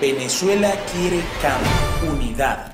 Venezuela quiere cambio, unidad.